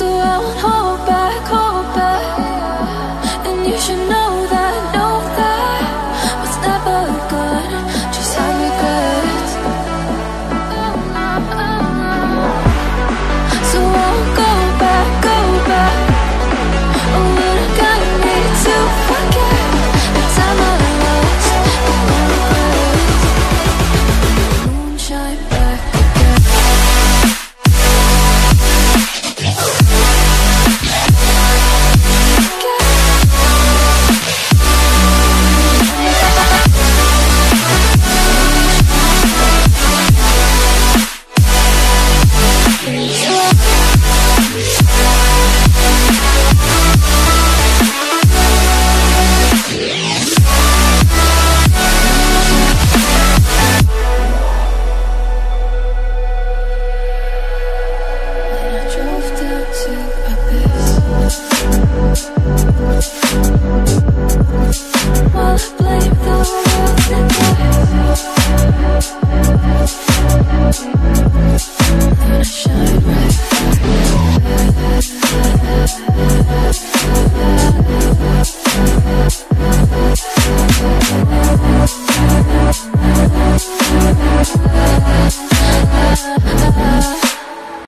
good. while play.